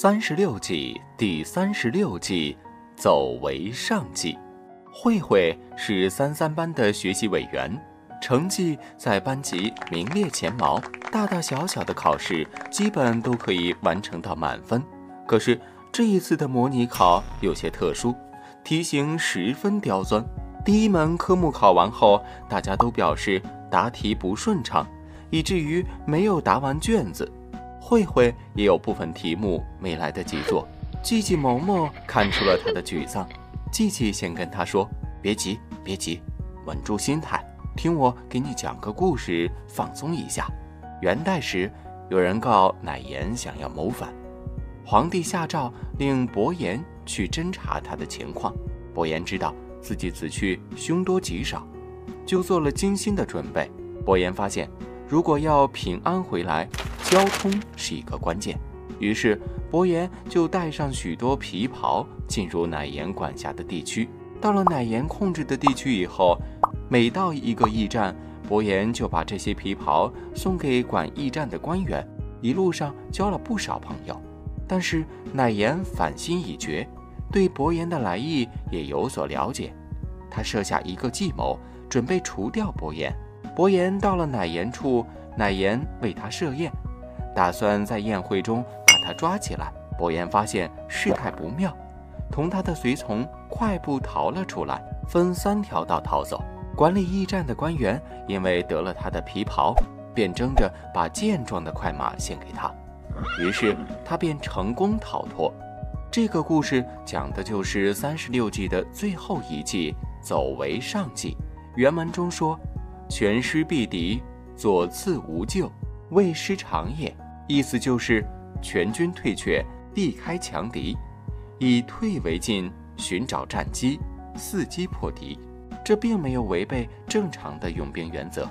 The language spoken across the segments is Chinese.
三十六计第三十六计，走为上计。慧慧是三三班的学习委员，成绩在班级名列前茅，大大小小的考试基本都可以完成到满分。可是这一次的模拟考有些特殊，题型十分刁钻。第一门科目考完后，大家都表示答题不顺畅，以至于没有答完卷子。慧慧也有部分题目没来得及做，季季、萌萌看出了她的沮丧。季季先跟她说：“别急，别急，稳住心态，听我给你讲个故事，放松一下。”元代时，有人告乃颜想要谋反，皇帝下诏令伯颜去侦查他的情况。伯颜知道自己此去凶多吉少，就做了精心的准备。伯颜发现，如果要平安回来，交通是一个关键，于是伯颜就带上许多皮袍进入乃颜管辖的地区。到了乃颜控制的地区以后，每到一个驿站，伯颜就把这些皮袍送给管驿站的官员，一路上交了不少朋友。但是乃颜反心已决，对伯颜的来意也有所了解，他设下一个计谋，准备除掉伯颜。伯颜到了乃颜处，乃颜为他设宴。打算在宴会中把他抓起来。伯颜发现事态不妙，同他的随从快步逃了出来，分三条道逃走。管理驿站的官员因为得了他的皮袍，便争着把健壮的快马献给他，于是他便成功逃脱。这个故事讲的就是三十六计的最后一计——走为上计。原文中说：“全师必敌，左次无救，未失常也。”意思就是全军退却，避开强敌，以退为进，寻找战机，伺机破敌。这并没有违背正常的用兵原则。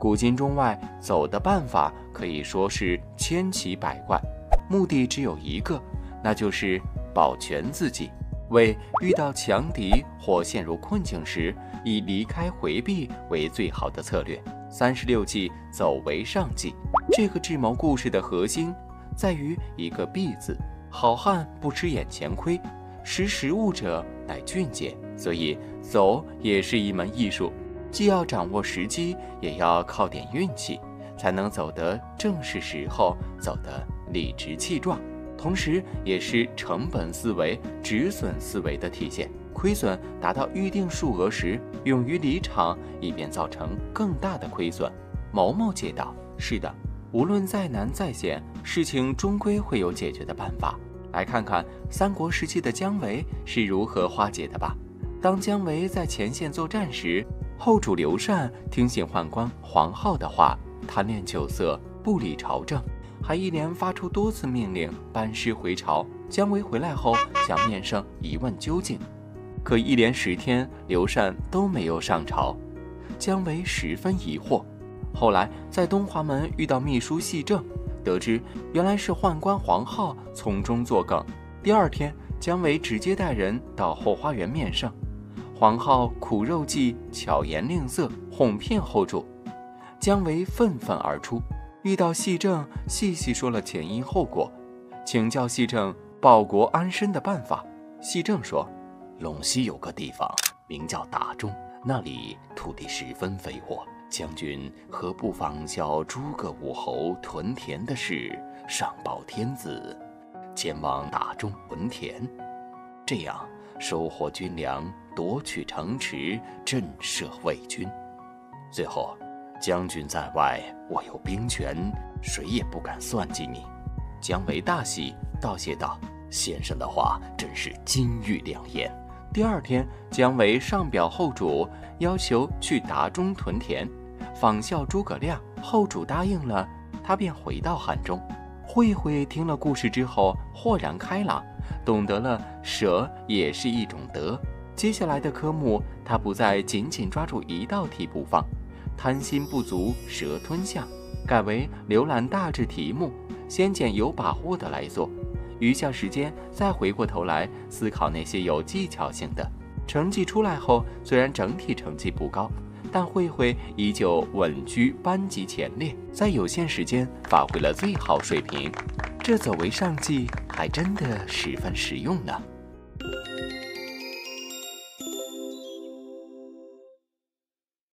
古今中外走的办法可以说是千奇百怪，目的只有一个，那就是保全自己，为遇到强敌或陷入困境时，以离开回避为最好的策略。三十六计，走为上计。这个智谋故事的核心在于一个“必”字。好汉不吃眼前亏，识时务者乃俊杰。所以，走也是一门艺术，既要掌握时机，也要靠点运气，才能走得正是时候，走得理直气壮。同时，也是成本思维、止损思维的体现。亏损达到预定数额时，勇于离场，以便造成更大的亏损。毛毛解道：是的，无论再难再险，事情终归会有解决的办法。来看看三国时期的姜维是如何化解的吧。当姜维在前线作战时，后主刘禅听信宦官黄皓的话，贪恋酒色，不理朝政，还一连发出多次命令班师回朝。姜维回来后，向面圣一问究竟。可一连十天，刘禅都没有上朝，姜维十分疑惑。后来在东华门遇到秘书细正，得知原来是宦官黄皓从中作梗。第二天，姜维直接带人到后花园面圣，黄皓苦肉计，巧言令色，哄骗后主。姜维愤愤而出，遇到细正，细细说了前因后果，请教细正报国安身的办法。细正说。陇西有个地方名叫达中，那里土地十分肥沃。将军何不仿效诸葛武侯屯田的事，上报天子，前往达中屯田，这样收获军粮，夺取城池，震慑魏军。最后，将军在外，我有兵权，谁也不敢算计你。姜维大喜，道谢道：“先生的话真是金玉良言。”第二天，姜维上表后主，要求去达中屯田，仿效诸葛亮。后主答应了，他便回到汉中。慧慧听了故事之后，豁然开朗，懂得了舍也是一种得。接下来的科目，他不再紧紧抓住一道题不放，贪心不足蛇吞象，改为浏览大致题目，先捡有把握的来做。余下时间再回过头来思考那些有技巧性的。成绩出来后，虽然整体成绩不高，但慧慧依旧稳居班级前列，在有限时间发挥了最好水平。这走为上计还真的十分实用呢。